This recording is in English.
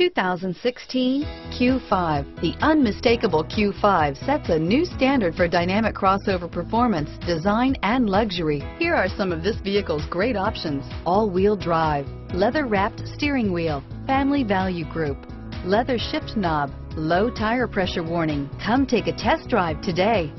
2016 Q5. The unmistakable Q5 sets a new standard for dynamic crossover performance, design, and luxury. Here are some of this vehicle's great options. All-wheel drive, leather-wrapped steering wheel, family value group, leather shift knob, low tire pressure warning. Come take a test drive today.